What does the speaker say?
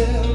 still